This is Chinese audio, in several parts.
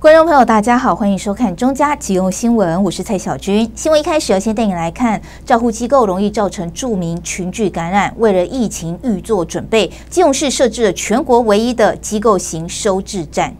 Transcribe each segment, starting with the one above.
观众朋友，大家好，欢迎收看中嘉急用新闻，我是蔡小军。新闻一开始要先带你来看，照护机构容易造成著名群聚感染，为了疫情预做准备，基隆市设置了全国唯一的机构型收治站。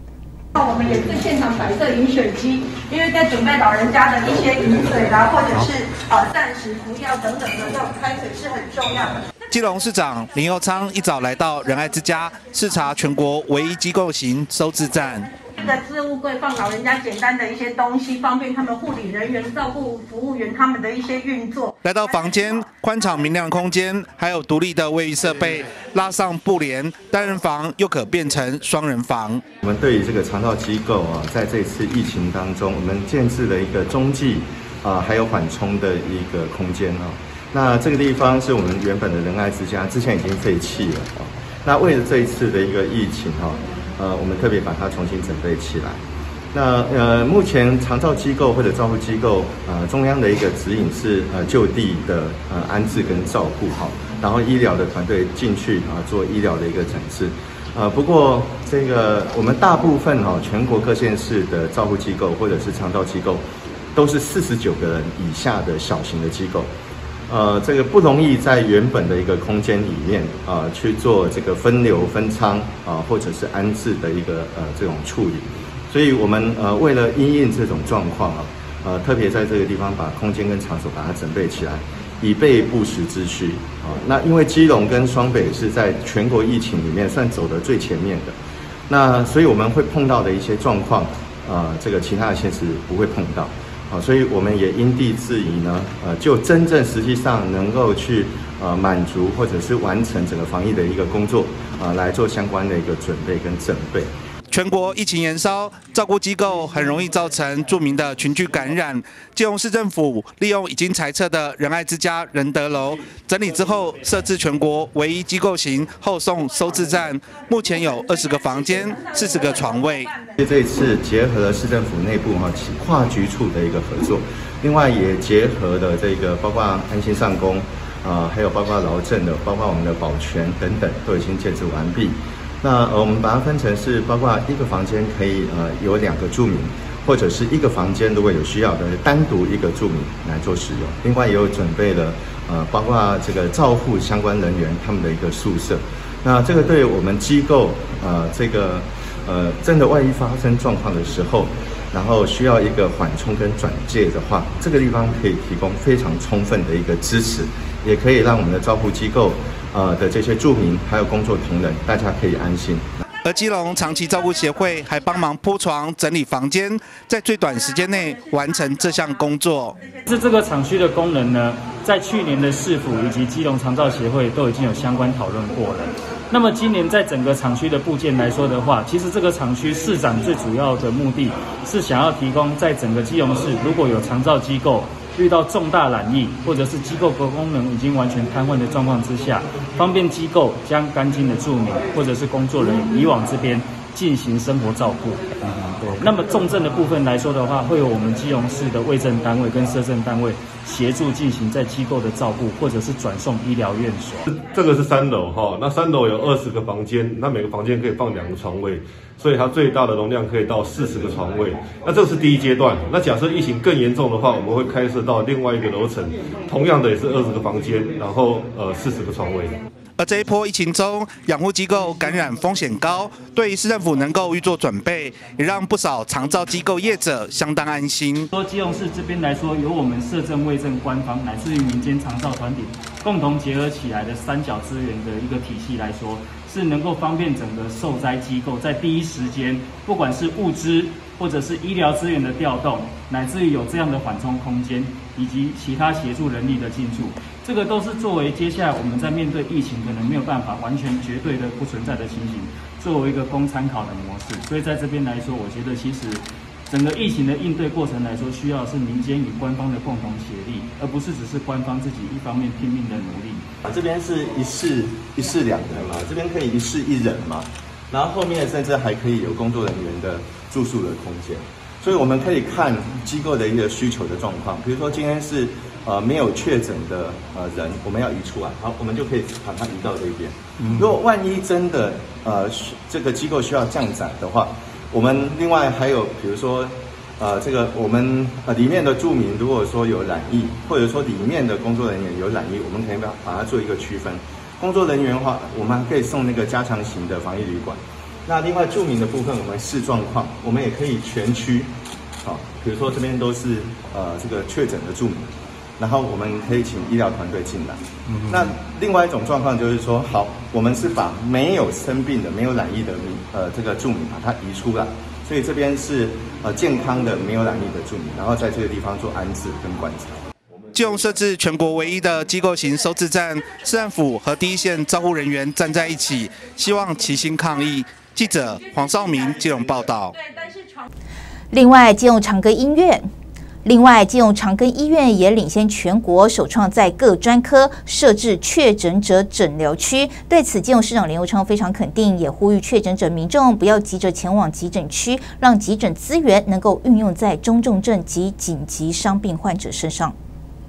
那我们也是现场摆设饮水机，因为在准备老人家的一些饮水啦，或者是呃暂时服药等等的这种开水是很重要的。基隆市长林佑昌一早来到仁爱之家视察全国唯一机构型收治站。一个置物柜放老人家简单的一些东西，方便他们护理人员、照顾服务员他们的一些运作。来到房间，宽敞明亮空间，还有独立的卫浴设备，拉上布帘，单人房又可变成双人房。我们对于这个肠道机构啊，在这次疫情当中，我们建置了一个中继啊，还有缓冲的一个空间啊。那这个地方是我们原本的仁爱之家，之前已经废弃了啊。那为了这一次的一个疫情哈。呃，我们特别把它重新准备起来。那呃，目前长照机构或者照护机构，呃，中央的一个指引是呃就地的呃安置跟照顾哈，然后医疗的团队进去啊做医疗的一个诊治。呃，不过这个我们大部分哈全国各县市的照护机构或者是长照机构，都是四十九个人以下的小型的机构。呃，这个不容易在原本的一个空间里面啊去做这个分流分仓啊，或者是安置的一个呃这种处理，所以我们呃为了因应这种状况啊，呃特别在这个地方把空间跟场所把它准备起来，以备不时之需啊。那因为基隆跟双北是在全国疫情里面算走得最前面的，那所以我们会碰到的一些状况啊，这个其他的县市不会碰到。啊，所以我们也因地制宜呢，呃，就真正实际上能够去呃满足或者是完成整个防疫的一个工作，啊，来做相关的一个准备跟准备。全国疫情延烧，照顾机构很容易造成著名的群聚感染。基隆市政府利用已经裁撤的仁爱之家仁德楼整理之后，设置全国唯一机构型后送收治站。目前有二十个房间，四十个床位。这一次结合了市政府内部哈跨局处的一个合作，另外也结合了这个包括安心上工啊，还有包括劳政的，包括我们的保全等等，都已经建置完毕。那呃，我们把它分成是包括一个房间可以呃有两个住民，或者是一个房间如果有需要的单独一个住民来做使用。另外也有准备了呃，包括这个照护相关人员他们的一个宿舍。那这个对我们机构呃这个呃真的万一发生状况的时候，然后需要一个缓冲跟转介的话，这个地方可以提供非常充分的一个支持，也可以让我们的照护机构。呃的这些住民还有工作同仁，大家可以安心。而基隆长期照顾协会还帮忙铺床、整理房间，在最短时间内完成这项工作。是这个厂区的功能呢，在去年的市府以及基隆长照协会都已经有相关讨论过了。那么今年在整个厂区的部件来说的话，其实这个厂区市长最主要的目的是想要提供在整个基隆市如果有长照机构。遇到重大染疫或者是机构各功能已经完全瘫痪的状况之下，方便机构将干净的住民或者是工作人员移往这边进行生活照顾。那么重症的部分来说的话，会有我们基隆市的卫政单位跟社政单位协助进行在机构的照顾，或者是转送医疗院所。这个是三楼哈，那三楼有二十个房间，那每个房间可以放两个床位，所以它最大的容量可以到四十个床位。那这是第一阶段。那假设疫情更严重的话，我们会开设到另外一个楼层，同样的也是二十个房间，然后呃四十个床位。而这一波疫情中，养护机构感染风险高，对于市政府能够预做准备，也让不少长照机构业者相当安心。说基隆市这边来说，由我们社政、卫政、官方乃至于民间长照团体共同结合起来的三角资源的一个体系来说，是能够方便整个受灾机构在第一时间，不管是物资或者是医疗资源的调动，乃至于有这样的缓冲空间，以及其他协助人力的进驻。这个都是作为接下来我们在面对疫情可能没有办法完全绝对的不存在的情形，作为一个供参考的模式。所以在这边来说，我觉得其实整个疫情的应对过程来说，需要是民间与官方的共同协力，而不是只是官方自己一方面拼命的努力。啊，这边是一室一室两人嘛，这边可以一室一人嘛，然后后面甚至还可以有工作人员的住宿的空间，所以我们可以看机构的一个需求的状况，比如说今天是。呃，没有确诊的呃人，我们要移出来，好，我们就可以把它移到这边。如果万一真的呃这个机构需要降载的话，我们另外还有比如说。呃，这个我们呃里面的住民如果说有染疫，或者说里面的工作人员有染疫，我们可以把把它做一个区分。工作人员的话，我们还可以送那个加强型的防疫旅馆。那另外住民的部分，我们视状况，我们也可以全区，好，比如说这边都是呃这个确诊的住民，然后我们可以请医疗团队进来。那另外一种状况就是说，好，我们是把没有生病的、没有染疫的民呃这个住民把它移出来。所以这边是呃健康的没有染疫的住民，然后在这个地方做安置跟观察。基隆设置全国唯一的机构型收治站，市政府和第一线照护人员站在一起，希望齐心抗疫。记者黄少明基隆报道。另外，基隆长庚医院。另外，基隆长庚医院也领先全国，首创在各专科设置确诊者诊疗区。对此，基隆市长林佑昌非常肯定，也呼吁确诊者民众不要急着前往急诊区，让急诊资源能够运用在中重症及紧急伤病患者身上。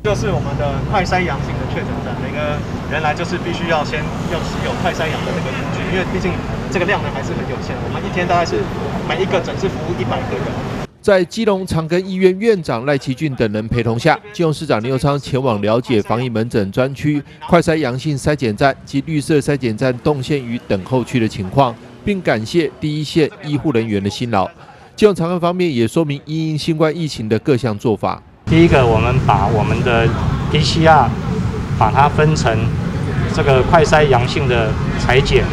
就是我们的快筛阳性的确诊站，每个人来就是必须要先要持有快筛阳的那个工具，因为毕竟这个量呢还是很有限，我们一天大概是每一个诊室服务一百个人。在基隆长庚医院院长赖其俊等人陪同下，基隆市长林佑昌前往了解防疫门诊专区、快筛阳性筛检站及绿色筛检站动线与等候区的情况，并感谢第一线医护人员的辛劳。基隆长庚方面也说明因应新冠疫情的各项做法。第一个，我们把我们的 PCR 把它分成这个快筛阳性的裁剪。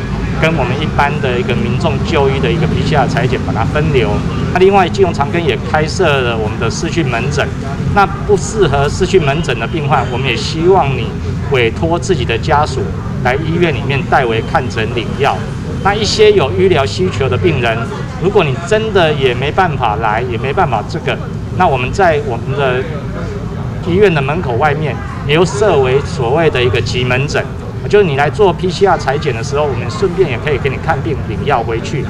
跟我们一般的一个民众就医的一个 PCR 裁剪，把它分流。那另外，金融长庚也开设了我们的视讯门诊。那不适合视讯门诊的病患，我们也希望你委托自己的家属来医院里面代为看诊领药。那一些有医疗需求的病人，如果你真的也没办法来，也没办法这个，那我们在我们的医院的门口外面，也有设为所谓的一个急门诊。就是你来做 PCR 裁剪的时候，我们顺便也可以给你看病、领药回去。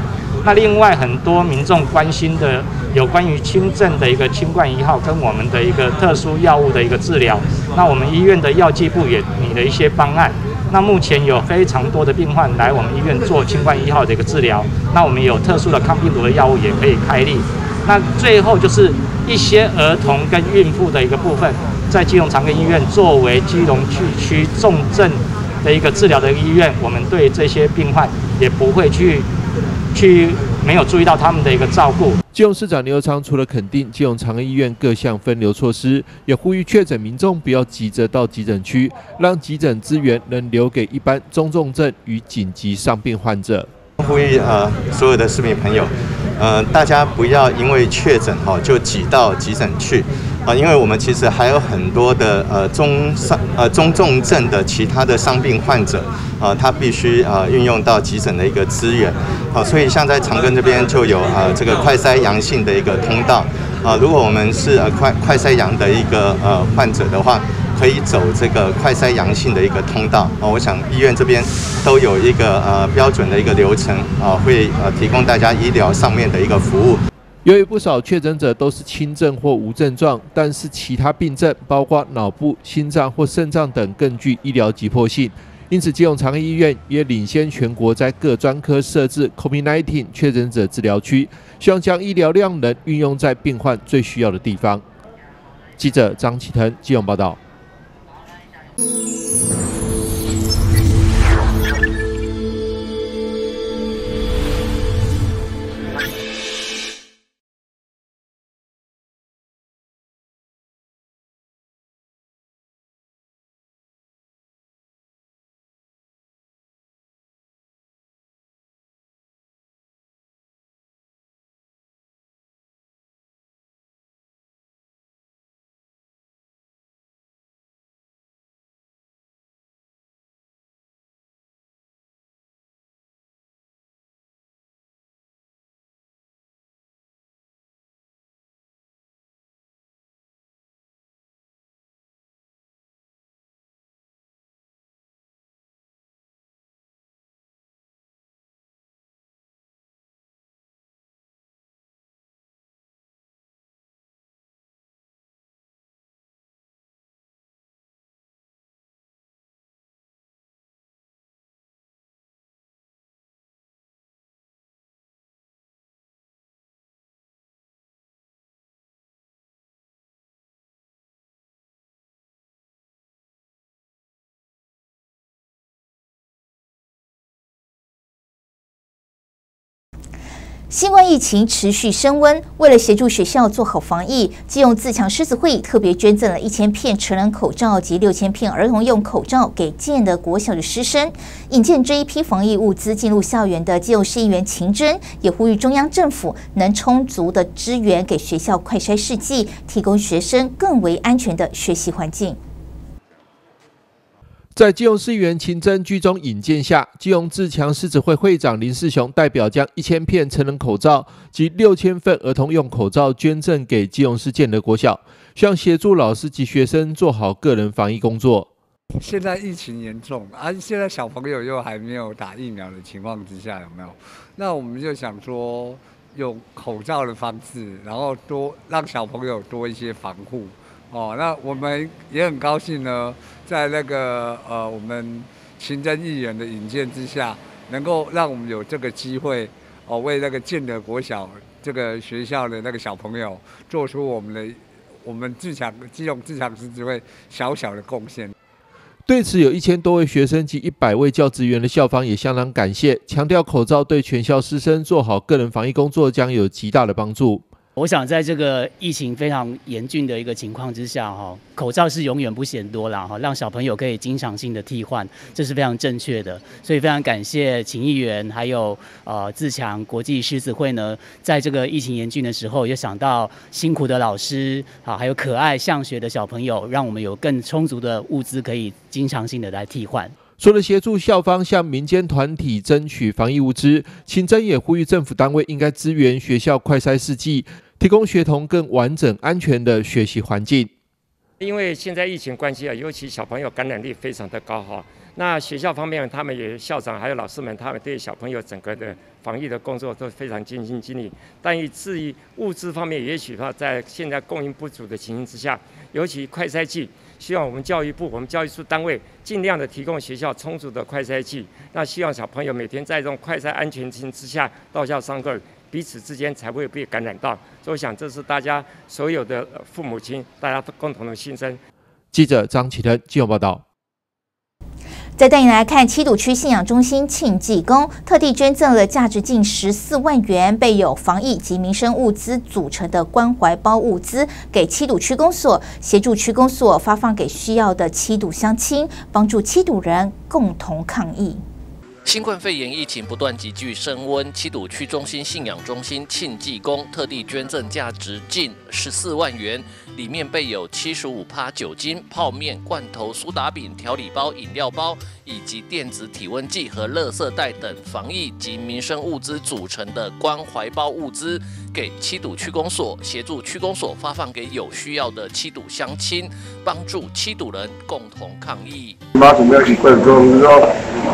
那另外很多民众关心的有关于轻症的一个清冠一号跟我们的一个特殊药物的一个治疗，那我们医院的药剂部也拟了一些方案。那目前有非常多的病患来我们医院做清冠一号的一个治疗，那我们有特殊的抗病毒的药物也可以开立。那最后就是一些儿童跟孕妇的一个部分，在基隆长庚医院作为基隆区区重症。的一个治疗的医院，我们对这些病患也不会去去没有注意到他们的一个照顾。基隆市长刘昌除了肯定基隆长庚医院各项分流措施，也呼吁确诊民众不要急着到急诊区，让急诊资源能留给一般中重症与紧急伤病患者。呼吁呃所有的市民朋友，呃大家不要因为确诊哈就挤到急诊去。啊，因为我们其实还有很多的呃中伤呃中重症的其他的伤病患者，啊，他必须啊运用到急诊的一个资源，啊，所以像在长庚这边就有啊这个快筛阳性的一个通道，啊，如果我们是呃快快筛阳的一个呃患者的话，可以走这个快筛阳性的一个通道，啊，我想医院这边都有一个呃标准的一个流程，啊，会呃提供大家医疗上面的一个服务。由于不少确诊者都是轻症或无症状，但是其他病症，包括脑部、心脏或肾脏等，更具医疗急迫性。因此，基隆长庚医院也领先全国，在各专科设置 COVID-19 确诊者治疗区，希望将医疗量能运用在病患最需要的地方。记者张启腾，基隆报道。新冠疫情持续升温，为了协助学校做好防疫，基隆自强狮子会特别捐赠了一千片成人口罩及六千片儿童用口罩给建德国小的师生。引荐这一批防疫物资进入校园的基隆市议员秦真也呼吁中央政府能充足的支援给学校快筛试剂，提供学生更为安全的学习环境。在基隆市议员秦真居中引荐下，基隆自强狮子会会长林世雄代表将一千片成人口罩及六千份儿童用口罩捐赠给基隆市建德国小，希望协助老师及学生做好个人防疫工作。现在疫情严重，而现在小朋友又还没有打疫苗的情况之下，有没有？那我们就想说，用口罩的方式，然后多让小朋友多一些防护。哦，那我们也很高兴呢，在那个呃我们行政议员的引荐之下，能够让我们有这个机会，哦为那个建德国小这个学校的那个小朋友，做出我们的我们自强基隆自强狮子会小小的贡献。对此，有一千多位学生及一百位教职员的校方也相当感谢，强调口罩对全校师生做好个人防疫工作将有极大的帮助。我想在这个疫情非常严峻的一个情况之下，哈，口罩是永远不嫌多了，哈，让小朋友可以经常性的替换，这是非常正确的。所以非常感谢秦议员，还有呃自强国际狮子会呢，在这个疫情严峻的时候，又想到辛苦的老师，啊，还有可爱向学的小朋友，让我们有更充足的物资可以经常性的来替换。除了协助校方向民间团体争取防疫物资，秦真也呼吁政府单位应该支援学校快筛试剂。提供学童更完整、安全的学习环境。因为现在疫情关系啊，尤其小朋友感染力非常的高哈。那学校方面，他们也校长还有老师们，他们对小朋友整个的防疫的工作都非常尽心尽力。但以至于物资方面，也许话在现在供应不足的情形之下，尤其快筛剂，希望我们教育部、我们教育处单位尽量的提供学校充足的快筛剂。那希望小朋友每天在这种快筛安全情之下到校上课。彼此之间才会被感染到，所以我想这是大家所有的父母亲大家共同的心声。记者张启腾记者报道。再带你来看七堵区信仰中心庆济宫，特地捐赠了价值近十四万元、备有防疫及民生物资组成的关怀包物资给七堵区公所，协助区公所发放给需要的七堵乡亲，帮助七堵人共同抗疫。新冠肺炎疫情不断急剧升温，七堵区中心信仰中心庆济宫特地捐赠价值近十四万元，里面备有七十五趴酒精、泡面、罐头、苏打饼、调理包、饮料包以及电子体温计和垃圾袋等防疫及民生物资组成的关怀包物资，给七堵区公所协助区公所发放给有需要的七堵乡亲，帮助七堵人共同抗疫。妈祖庙去观众说，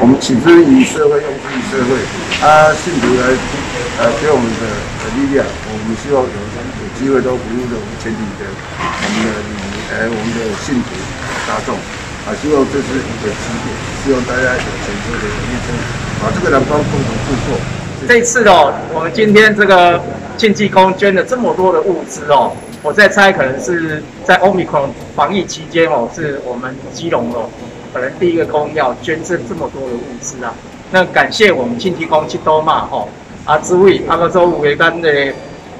我们起之以社会用之于社会，啊，信徒来呃给我们的力量，我们希望有有机会都服务的我们全体的我们的呃我们的信徒大众，啊，希望这是一个起点，希望大家有全部的力量，把这个阳光共同度过。这次哦，我们今天这个庆济宫捐了这么多的物资哦，我在猜可能是在欧米克防疫期间哦，是我们基隆哦。可能第一个公要捐赠这么多的物资啊，那感谢我们庆济公去多嘛吼，啊，诸位阿个周围干的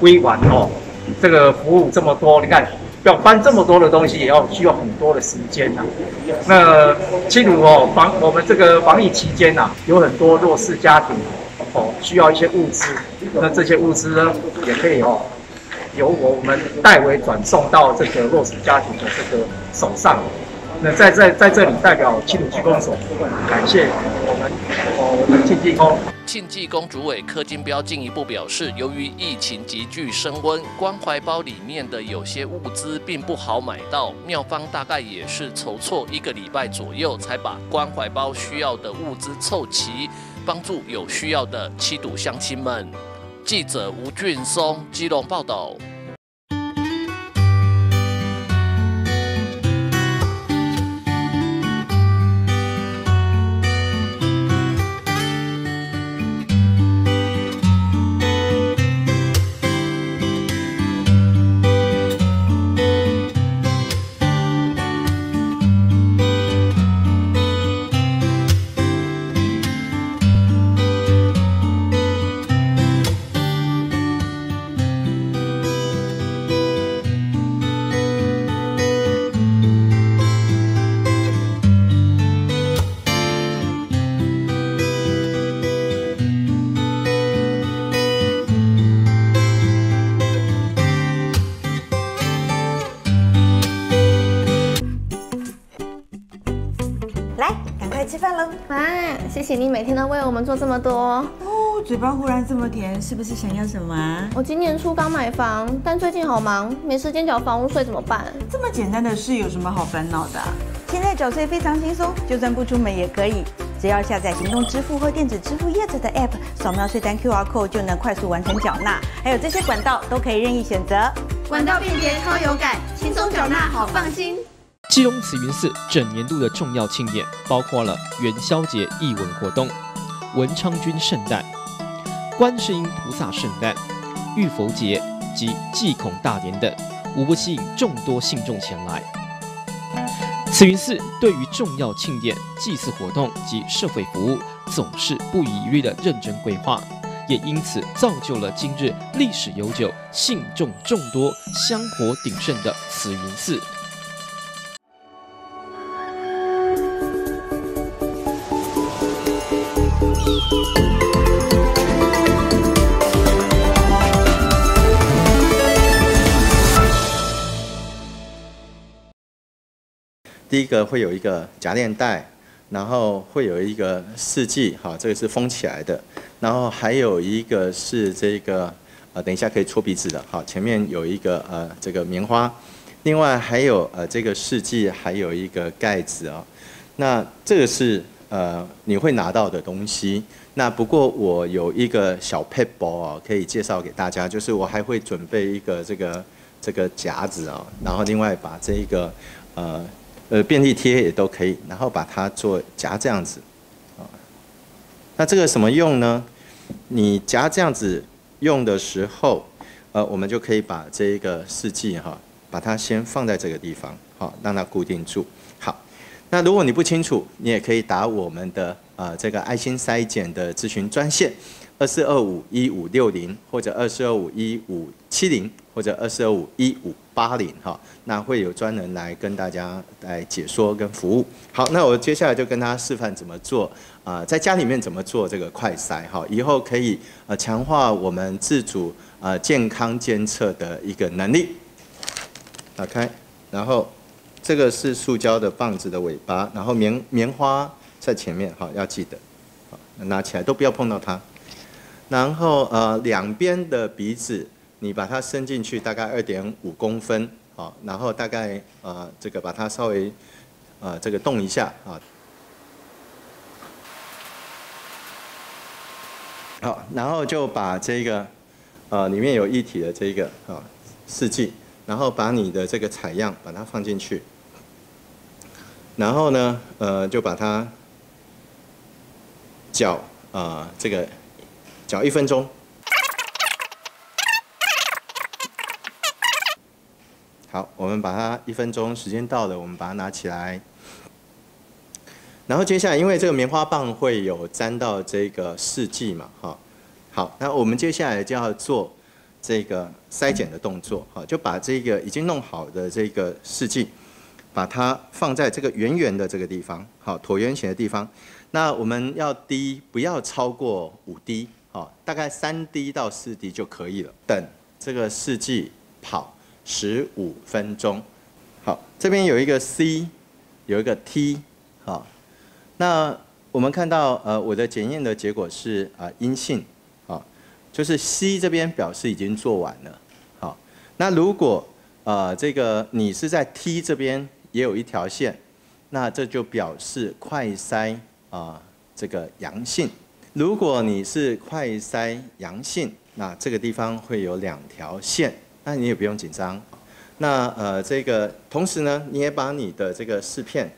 委员哦，这个服务这么多，你看要搬这么多的东西，也要需要很多的时间呐。那譬如哦防我们这个防疫期间呐，有很多弱势家庭哦需要一些物资，那这些物资呢也可以哦由我们代为转送到这个弱势家庭的这个手上。那在在在这里代表七鲁区公所，感谢我们我们庆济宫。庆济宫主委柯金彪进一步表示，由于疫情急剧升温，关怀包里面的有些物资并不好买到，庙方大概也是筹措一个礼拜左右，才把关怀包需要的物资凑齐，帮助有需要的七堵乡亲们。记者吴俊松基隆报道。谢谢你每天都为我们做这么多。哦，嘴巴忽然这么甜，是不是想要什么啊？我今年初刚买房，但最近好忙，没时间缴房屋税，怎么办？这么简单的事有什么好烦恼的？现在缴税非常轻松，就算不出门也可以，只要下载行动支付或电子支付业者的 App，扫描税单 QR code 就能快速完成缴纳。还有这些管道都可以任意选择，管道便捷超有感，轻松缴纳好放心。基隆慈云寺整年度的重要庆典包括了元宵节义文活动、文昌君圣诞、观世音菩萨圣诞、浴佛节及祭孔大典等，无不吸引众多信众前来。慈云寺对于重要庆典、祭祀活动及社会服务，总是不遗余力的认真规划，也因此造就了今日历史悠久、信众众多、香火鼎盛的慈云寺。第一个会有一个夹链带，然后会有一个试剂，哈，这个是封起来的，然后还有一个是这个，呃，等一下可以搓鼻子的，好，前面有一个呃这个棉花，另外还有呃这个试剂，还有一个盖子啊，那这个是呃你会拿到的东西，那不过我有一个小 paper 啊，可以介绍给大家，就是我还会准备一个这个这个夹子啊，然后另外把这一个呃。呃，便利贴也都可以，然后把它做夹这样子，啊，那这个什么用呢？你夹这样子用的时候，呃，我们就可以把这一个试剂哈，把它先放在这个地方，好，让它固定住。好，那如果你不清楚，你也可以打我们的呃这个爱心筛检的咨询专线，二四二五一五六零或者二四二五一五七零。或者二四二五一五八零哈，那会有专人来跟大家来解说跟服务。好，那我接下来就跟大家示范怎么做啊，在家里面怎么做这个快筛哈，以后可以呃强化我们自主呃健康监测的一个能力。打开，然后这个是塑胶的棒子的尾巴，然后棉棉花在前面哈，要记得，拿起来都不要碰到它。然后呃两边的鼻子。你把它伸进去大概二点五公分，好，然后大概呃这个把它稍微呃这个动一下啊，好，然后就把这个呃里面有一体的这个啊试剂，然后把你的这个采样把它放进去，然后呢呃就把它搅啊这个搅一分钟。好，我们把它一分钟时间到了，我们把它拿起来。然后接下来，因为这个棉花棒会有沾到这个试剂嘛，哈。好，那我们接下来就要做这个筛检的动作，哈，就把这个已经弄好的这个试剂，把它放在这个圆圆的这个地方，好，椭圆形的地方。那我们要滴不要超过五滴，好，大概三滴到四滴就可以了。等这个试剂跑。十五分钟，好，这边有一个 C，有一个 T，好，那我们看到呃我的检验的结果是啊阴性，好，就是 C 这边表示已经做完了，好，那如果呃这个你是在 T 这边也有一条线，那这就表示快筛啊这个阳性，如果你是快筛阳性，那这个地方会有两条线。那你也不用紧张，那呃这个同时呢，你也把你的这个试片，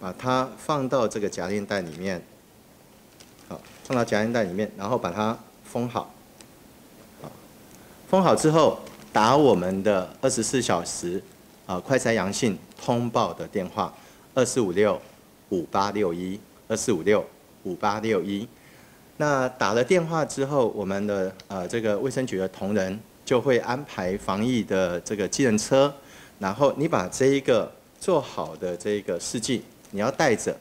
把它放到这个夹链袋里面，好，放到夹链袋里面，然后把它封好，好，封好之后打我们的二十四小时啊快筛阳性通报的电话二四五六五八六一二四五六五八六一，那打了电话之后，我们的呃这个卫生局的同仁。就会安排防疫的这个机人车，然后你把这一个做好的这个试剂你要带着，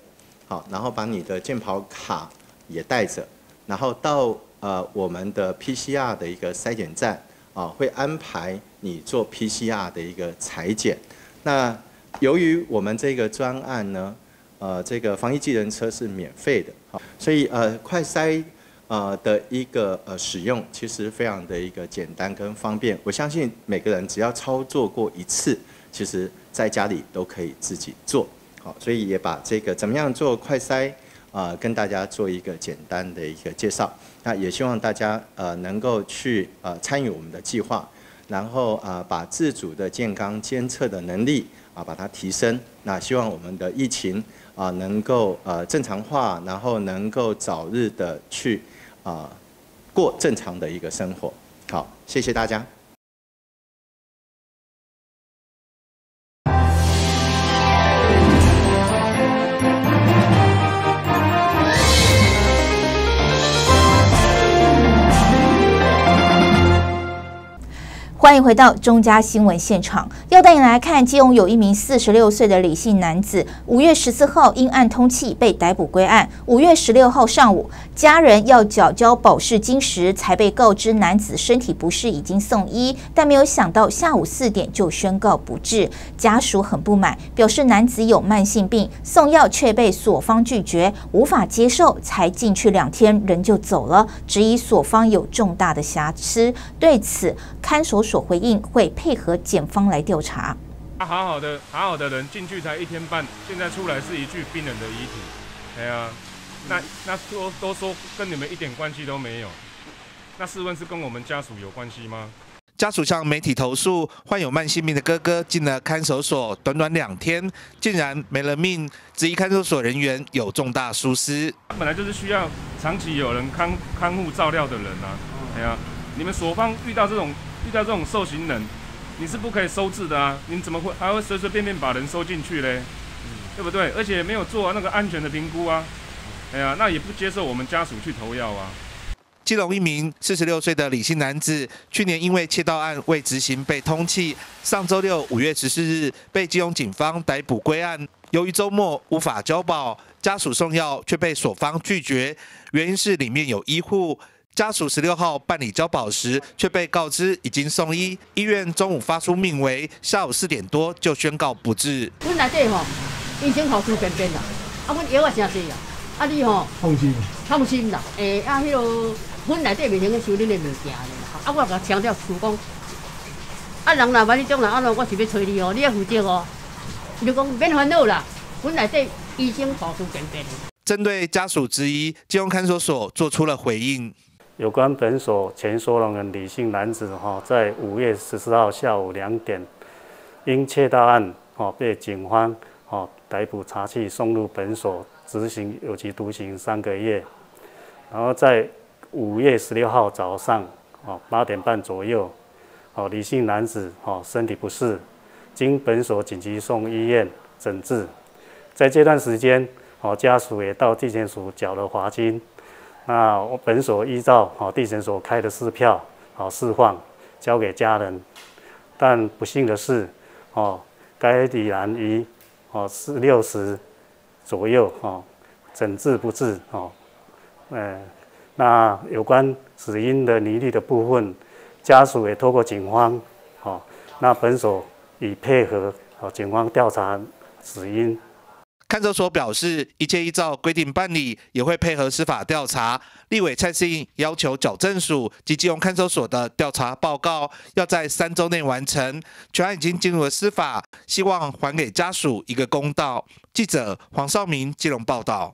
好，然后把你的健跑卡也带着，然后到呃我们的 PCR 的一个筛检站啊，会安排你做 PCR 的一个裁剪。那由于我们这个专案呢，呃这个防疫计程车是免费的，好，所以呃快筛呃的一个呃使用其实非常的一个简单跟方便，我相信每个人只要操作过一次，其实在家里都可以自己做，好，所以也把这个怎么样做快筛啊跟大家做一个简单的一个介绍，那也希望大家呃能够去呃参与我们的计划。然后啊，把自主的健康监测的能力啊，把它提升。那希望我们的疫情啊，能够呃正常化，然后能够早日的去啊过正常的一个生活。好，谢谢大家。欢迎回到中嘉新闻现场，要带你来看，基隆有一名四十六岁的李姓男子，五月十四号因案通缉被逮捕归案。五月十六号上午，家人要缴交保释金时，才被告知男子身体不适，已经送医，但没有想到下午四点就宣告不治。家属很不满，表示男子有慢性病，送药却被所方拒绝，无法接受，才进去两天人就走了，质疑所方有重大的瑕疵。对此，看守所回应会配合检方来调查。他好好的好好的人进去才一天半，现在出来是一具冰冷的遗体。哎呀，那那都都说跟你们一点关系都没有。那试问是跟我们家属有关系吗？家属向媒体投诉，患有慢性病的哥哥进了看守所，短短两天竟然没了命，质疑看守所人员有重大疏失。本来就是需要长期有人看看护照料的人啊。哎呀，你们所方遇到这种。遇到这种受刑人，你是不可以收治的啊！你怎么会还会随随便便把人收进去嘞？对不对？而且没有做那个安全的评估啊！哎呀，那也不接受我们家属去投药啊！基隆一名四十六岁的李姓男子，去年因为窃盗案未执行被通缉，上周六五月十四日被基隆警方逮捕归案。由于周末无法交保，家属送药却被所方拒绝，原因是里面有医护。家属十六号办理交保时，却被告知已经送医。医院中午发出命为，下午四点多就宣告不治。阮内底吼，医生啦，啊，阮药也诚济啊，啊你吼放心，放心啦。诶，啊，迄落阮内底袂用去收恁的物件咧，啊，我甲强调主讲，啊，人若种人安怎，我是要找你哦，你要负责哦。就讲免烦恼啦，阮内底医生。针对家属质疑，金融看守所做出了回应。有关本所前收容人李姓男子，哈，在五月十四号下午两点，因窃盗案，哈，被警方，哈，逮捕查缉，送入本所执行有期徒刑三个月。然后在五月十六号早上，哦，八点半左右，哦，李姓男子，哈，身体不适，经本所紧急送医院诊治。在这段时间，哦，家属也到地检署缴了罚金。那我本所依照好地检所开的释票好释放，交给家人，但不幸的是，哦，该李然于哦四六时左右哦诊治不治哦，呃，那有关死因的疑虑的部分，家属也透过警方，哦，那本所已配合好警方调查死因。看守所表示，一切依照规定办理，也会配合司法调查。立委蔡世应要求矫正署及基隆看守所的调查报告要在三周内完成。全案已经进入了司法，希望还给家属一个公道。记者黄少明基隆报道。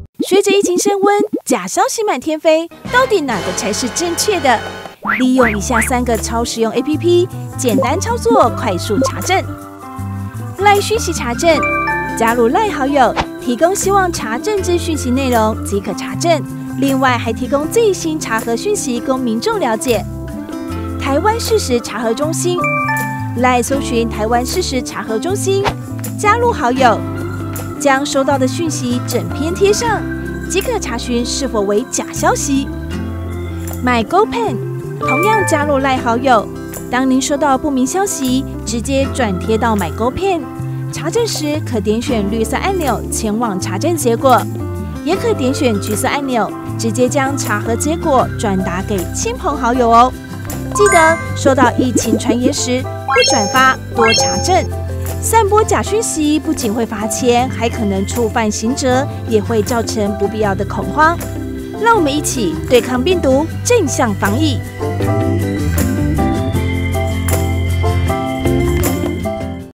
随着疫情升温，假消息满天飞，到底哪个才是正确的？利用以下三个超实用 APP，简单操作，快速查证。赖讯息查证，加入赖好友，提供希望查证之讯息内容即可查证。另外还提供最新查核讯息供民众了解。台湾事实查核中心，赖搜寻台湾事实查核中心，加入好友，将收到的讯息整篇贴上，即可查询是否为假消息。My GoPen。同样加入赖好友，当您收到不明消息，直接转贴到买勾片查证时，可点选绿色按钮前往查证结果，也可点选橘色按钮，直接将查核结果转达给亲朋好友哦。记得收到疫情传言时，不转发，多查证。散播假讯息不仅会罚钱，还可能触犯刑责，也会造成不必要的恐慌。让我们一起对抗病毒，正向防疫。